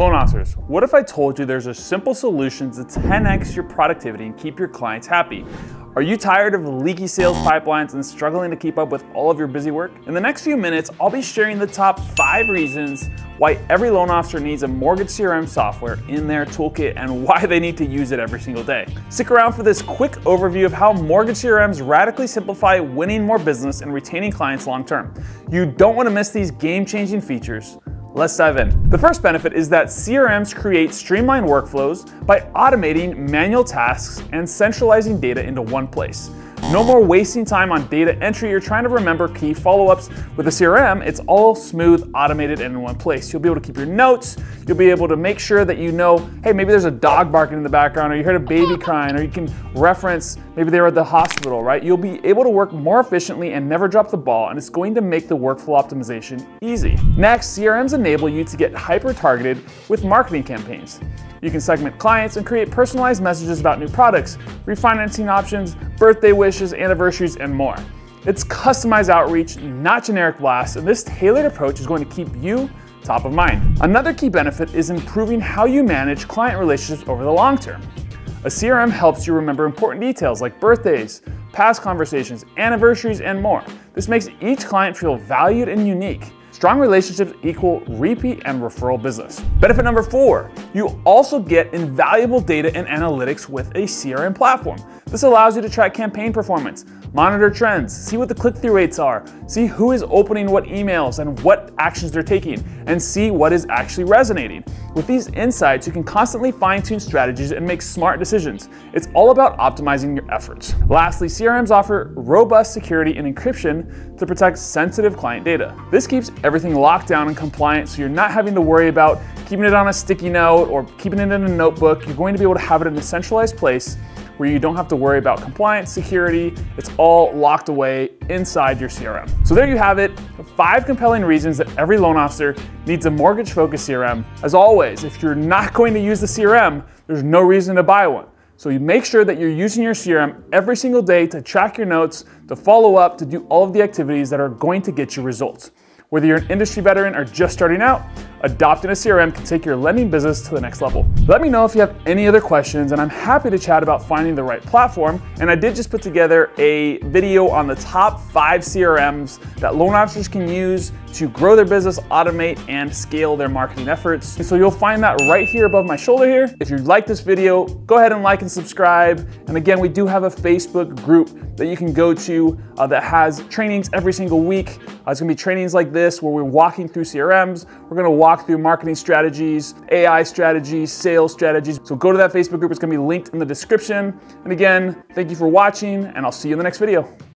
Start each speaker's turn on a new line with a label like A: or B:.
A: Loan officers, what if I told you there's a simple solution to 10x your productivity and keep your clients happy? Are you tired of leaky sales pipelines and struggling to keep up with all of your busy work? In the next few minutes, I'll be sharing the top five reasons why every loan officer needs a mortgage CRM software in their toolkit and why they need to use it every single day. Stick around for this quick overview of how mortgage CRMs radically simplify winning more business and retaining clients long term. You don't want to miss these game changing features. Let's dive in. The first benefit is that CRMs create streamlined workflows by automating manual tasks and centralizing data into one place. No more wasting time on data entry. You're trying to remember key follow-ups. With a CRM, it's all smooth, automated, and in one place. You'll be able to keep your notes. You'll be able to make sure that you know, hey, maybe there's a dog barking in the background, or you heard a baby crying, or you can reference maybe they were at the hospital, right? You'll be able to work more efficiently and never drop the ball, and it's going to make the workflow optimization easy. Next, CRMs enable you to get hyper-targeted with marketing campaigns. You can segment clients and create personalized messages about new products, refinancing options, birthday wishes, anniversaries, and more. It's customized outreach, not generic blasts, and this tailored approach is going to keep you top of mind. Another key benefit is improving how you manage client relationships over the long term. A CRM helps you remember important details like birthdays, past conversations, anniversaries, and more. This makes each client feel valued and unique. Strong relationships equal repeat and referral business. Benefit number four, you also get invaluable data and analytics with a CRM platform. This allows you to track campaign performance, monitor trends, see what the click-through rates are, see who is opening what emails and what actions they're taking, and see what is actually resonating. With these insights, you can constantly fine-tune strategies and make smart decisions. It's all about optimizing your efforts. Lastly, CRMs offer robust security and encryption to protect sensitive client data. This keeps everything locked down and compliant so you're not having to worry about keeping it on a sticky note or keeping it in a notebook. You're going to be able to have it in a centralized place where you don't have to worry about compliance, security. It's all locked away inside your CRM. So there you have it, five compelling reasons that every loan officer needs a mortgage focused CRM. As always, if you're not going to use the CRM, there's no reason to buy one. So you make sure that you're using your CRM every single day to track your notes, to follow up, to do all of the activities that are going to get you results. Whether you're an industry veteran or just starting out, adopting a CRM can take your lending business to the next level. Let me know if you have any other questions, and I'm happy to chat about finding the right platform. And I did just put together a video on the top five CRMs that loan officers can use to grow their business, automate, and scale their marketing efforts. And so you'll find that right here above my shoulder here. If you like this video, go ahead and like and subscribe. And again, we do have a Facebook group that you can go to uh, that has trainings every single week. Uh, it's gonna be trainings like this where we're walking through CRMs. We're gonna walk through marketing strategies, AI strategies, sales strategies. So go to that Facebook group. It's gonna be linked in the description. And again, thank you for watching and I'll see you in the next video.